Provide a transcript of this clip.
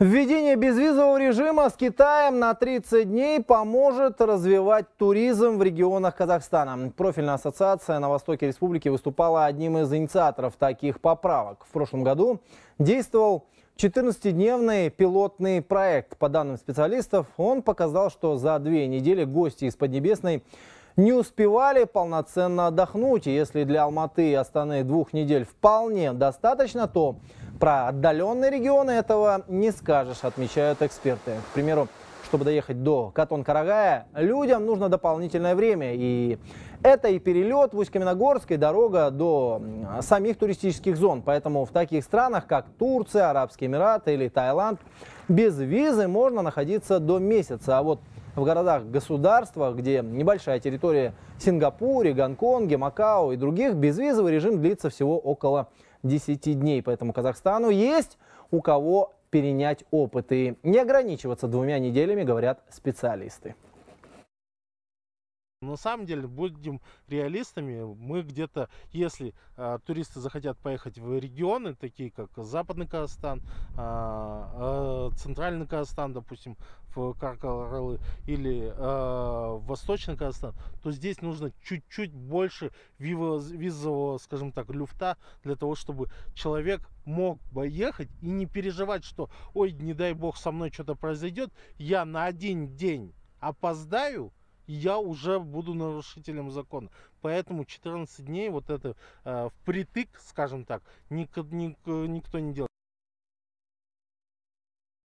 Введение безвизового режима с Китаем на 30 дней поможет развивать туризм в регионах Казахстана. Профильная ассоциация на востоке республики выступала одним из инициаторов таких поправок. В прошлом году действовал 14-дневный пилотный проект. По данным специалистов, он показал, что за две недели гости из Поднебесной не успевали полноценно отдохнуть. И если для Алматы и Астаны двух недель вполне достаточно, то про отдаленные регионы этого не скажешь, отмечают эксперты. К примеру, чтобы доехать до Катон-Карагая, людям нужно дополнительное время. И это и перелет в Усть-Каменогорск, и дорога до самих туристических зон. Поэтому в таких странах, как Турция, Арабские Эмираты или Таиланд, без визы можно находиться до месяца. А вот в городах-государствах, где небольшая территория Сингапуре, Гонконге, Макао и других, безвизовый режим длится всего около 10 дней. Поэтому Казахстану есть у кого перенять опыт и не ограничиваться двумя неделями, говорят специалисты. На самом деле, будем реалистами, мы где-то, если э, туристы захотят поехать в регионы, такие как Западный Казахстан, э, э, Центральный Казахстан, допустим, в Каркаралы, или э, Восточный Казахстан, то здесь нужно чуть-чуть больше визового, скажем так, люфта для того, чтобы человек мог бы ехать и не переживать, что, ой, не дай бог, со мной что-то произойдет, я на один день опоздаю, я уже буду нарушителем закона. Поэтому 14 дней вот это э, впритык, скажем так, ник, ник, никто не делает.